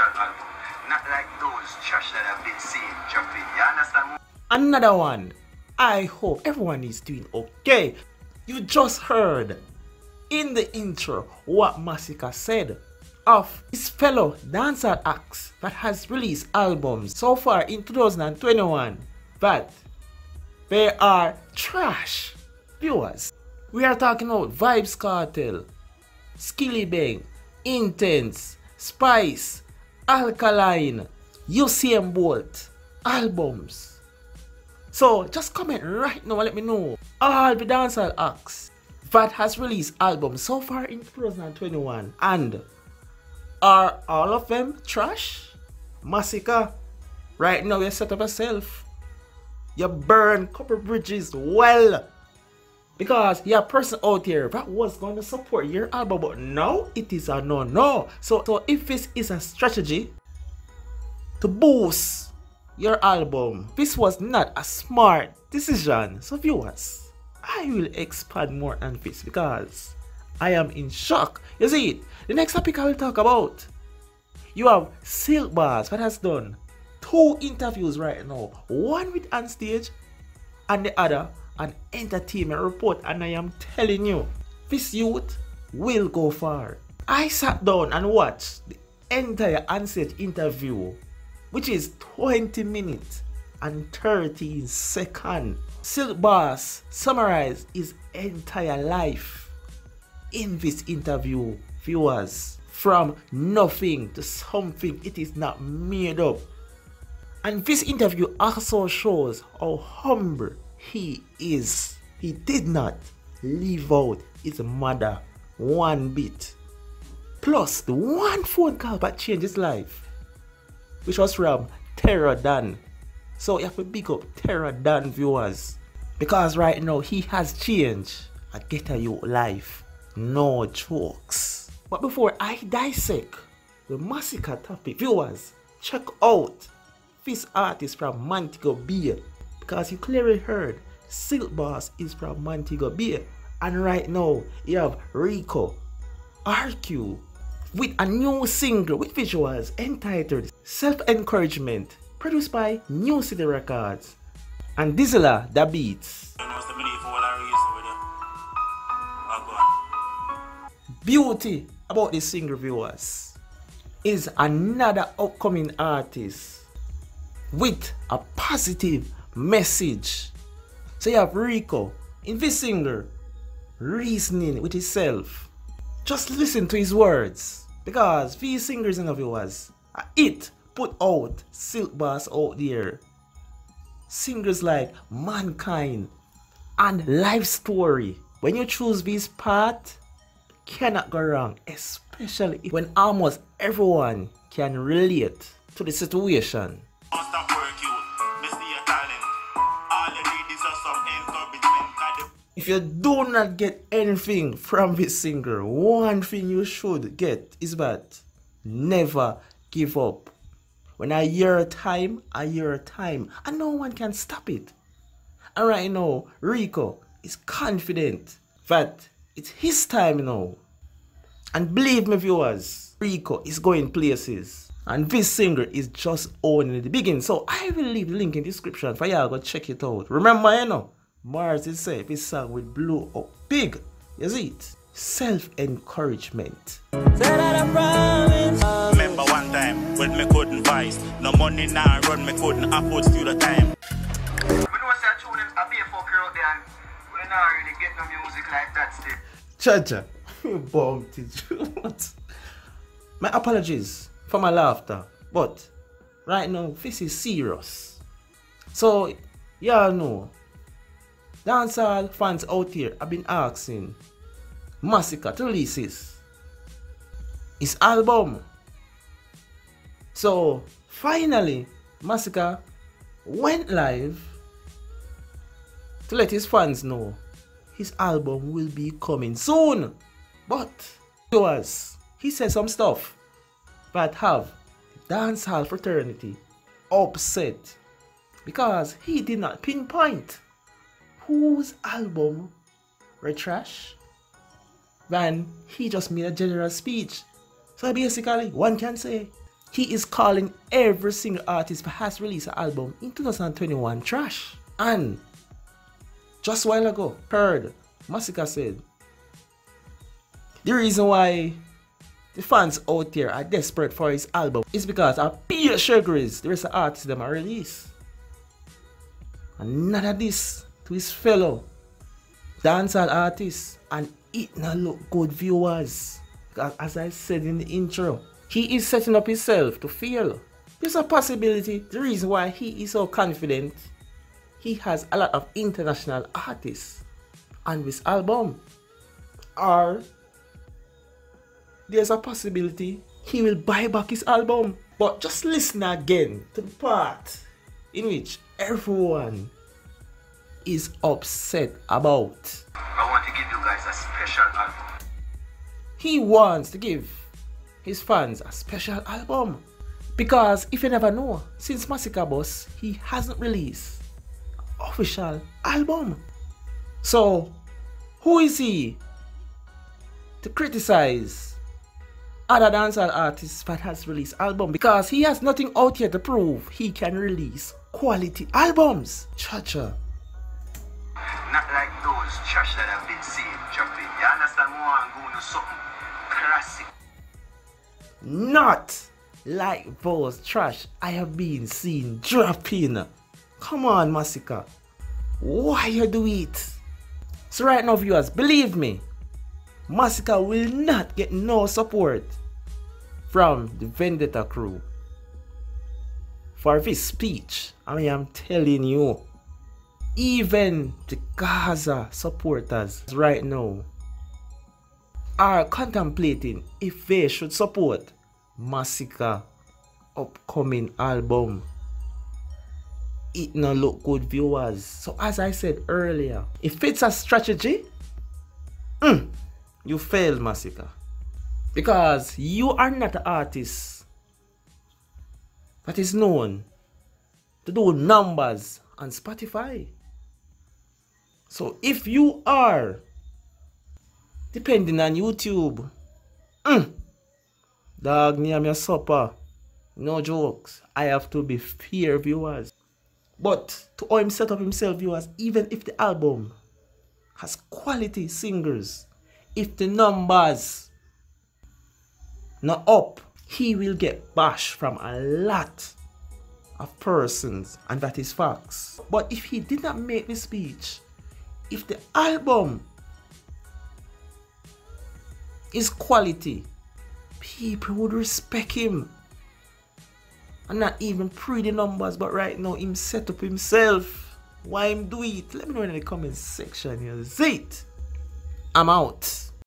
album. Not like those trash that I've been jumping. You understand? Another one. I hope everyone is doing okay. You just heard in the intro what Masicka said of his fellow dancer acts that has released albums so far in 2021 but they are trash viewers. We are talking about Vybz Kartel, Skillibeng, Intence Spice, Alkaline, UCM Bolt, albums. So just comment right now and let me know all the dancehall acts that has released albums so far in 2021 and are all of them trash? Masicka, right now you set up yourself. You burn couple bridges well. Because you're a person out here that was going to support your album, but now it is a no-no. So, so if this is a strategy to boost your album, this was not a smart decision. So viewers, I will expand more on this because I am in shock. You see it? The next topic I will talk about. You have Silk Boss that has done two interviews right now. One with Onstage and the other an entertainment report and I am telling you, this youth will go far. I sat down and watched the entire Onstage interview which is 20 minutes and 13 seconds. Silk Boss summarized his entire life in this interview, viewers. From nothing to something, it is not made up. And this interview also shows how humble he is. He did not leave out his mother one bit. Plus, the one phone call that changed his life, which was from Terror Dan. So you have to big up Terror Dan viewers. Because right now he has changed a get a you life. No jokes. But before I dissect the Masicka topic, viewers, check out this artist from Montego Bay because you clearly heard Silk Boss is from Montego Bay. And right now, you have Rico, RQ, with a new single with visuals entitled Self Encouragement, produced by New City Records. And Dizzla, the beats. Beauty about this single viewers is another upcoming artist with a positive message. So you have Rico in this singer reasoning with himself. Just listen to his words because these singers and viewers, it put out Silk Boss out there. Singers like Mankind and Life Story. When you choose this path, cannot go wrong, especially when almost everyone can relate to the situation. You do not get anything from this singer, one thing you should get is that never give up. When I hear a time, I hear a time, and no one can stop it. And right now, Rico is confident that it's his time now. And believe me, viewers, Rico is going places. And this singer is just owning the beginning. So I will leave the link in the description for y'all go check it out. Remember, you know, Mars itself, his song will blow up big. You see it? Self-encouragement. Remember one time when me couldn't vice. No money now run, me couldn't afford to the time. We know say tune a be a fucker out there and we not really get no music like that still. Chacha, you bumped it. my apologies for my laughter, but right now this is serious. So y'all know, dancehall fans out here have been asking Masicka to release his, album. So finally, Masicka went live to let his fans know his album will be coming soon. But viewers, he said some stuff that have dancehall fraternity upset because he did not pinpoint whose album were trash. Then he just made a general speech. So basically, one can say he is calling every single artist who has released an album in 2021 trash. And just a while ago, heard Masicka said the reason why the fans out there are desperate for his album is because of Peter Sugars, the rest of the artists them are released. And none of this to his fellow dancehall artists and it not look good viewers. As I said in the intro, he is setting up himself to fail. There's a possibility, the reason why he is so confident, he has a lot of international artists on this album. Or there's a possibility he will buy back his album. But just listen again to the part in which everyone is upset about. I want to give you guys a special album. He wants to give his fans a special album. Because if you never know, since Masicka Boss, he hasn't released official album. So, who is he to criticize other dancehall artists that has released album? Because he has nothing out here to prove he can release quality albums. Cha-cha. Those trash that I've been seeing dropping. You understand? More and going to something classic. Not like those trash I have been seen dropping. Come on, Masicka. Why you do it? So right now, viewers, believe me, Masicka will not get no support from the Vendetta crew for this speech. I'm telling you, even the Gaza supporters right now are contemplating if they should support Masicka upcoming album. It not look good viewers. So as I said earlier, if it's a strategy, mm, you fail Masicka. Because you are not an artist that is known to do numbers on Spotify. So if you are depending on YouTube, mm, dog, near me supper. No jokes. I have to be fair, viewers. But to how him set up himself, viewers, even if the album has quality singers, if the numbers not up, he will get bashed from a lot of persons, and that is facts. But if he did not make the speech, if the album is quality, people would respect him. And not even pre the numbers, but right now him set up himself. Why him do it? Let me know in the comment section. You see it. I'm out.